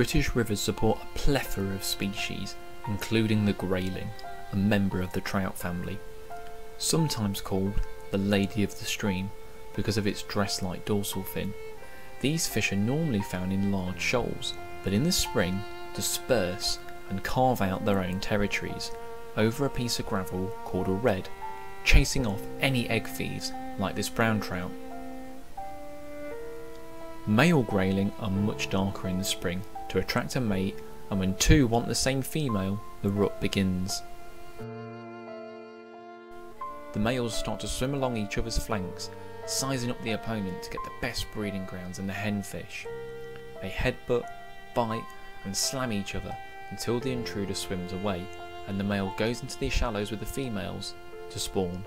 British rivers support a plethora of species, including the grayling, a member of the trout family. Sometimes called the Lady of the Stream because of its dress like dorsal fin. These fish are normally found in large shoals, but in the spring disperse and carve out their own territories over a piece of gravel called a redd, chasing off any egg thieves like this brown trout. Male grayling are much darker in the spring to attract a mate, and when two want the same female, the rut begins. The males start to swim along each other's flanks, sizing up the opponent to get the best breeding grounds in the henfish. They headbutt, bite, and slam each other until the intruder swims away and the male goes into the shallows with the females to spawn.